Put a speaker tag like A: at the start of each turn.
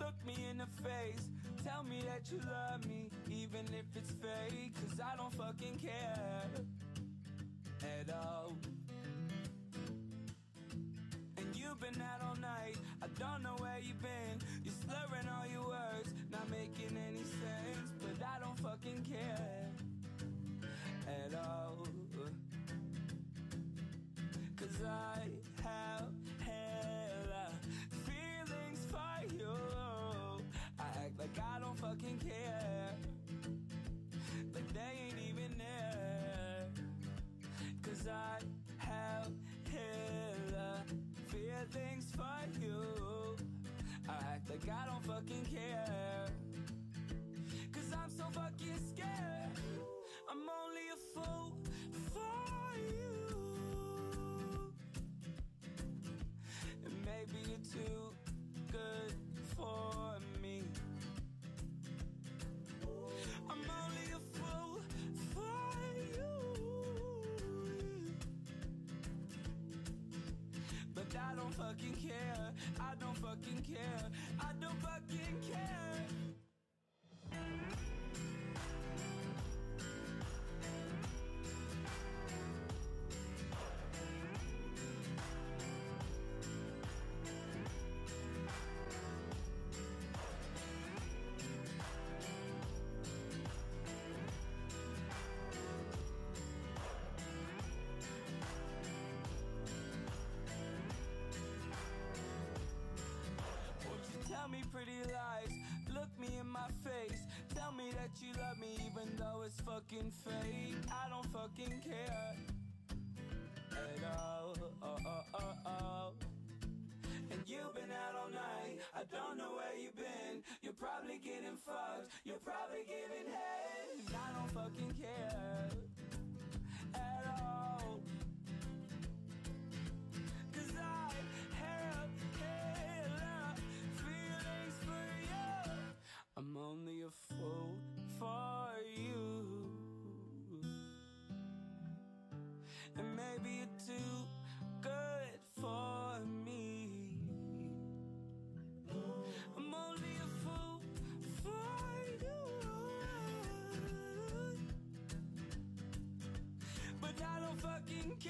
A: Look me in the face, tell me that you love me, even if it's fake. Cause I don't fucking care at all. And you've been out all night, I don't know where you've been. You're slurring all your words, not making I have hella feelings for you. I act like I don't fucking care. Cause I'm so fucking fucking care. I don't fucking care. I don't that you love me even though it's fucking fake. I don't fucking care at all. Oh, oh, oh, oh. And you've been out all night. I don't know where you've been. You're probably getting fucked. You're probably giving head. I don't fucking care And maybe you're too good for me. I'm only a fool for you. But I don't fucking care.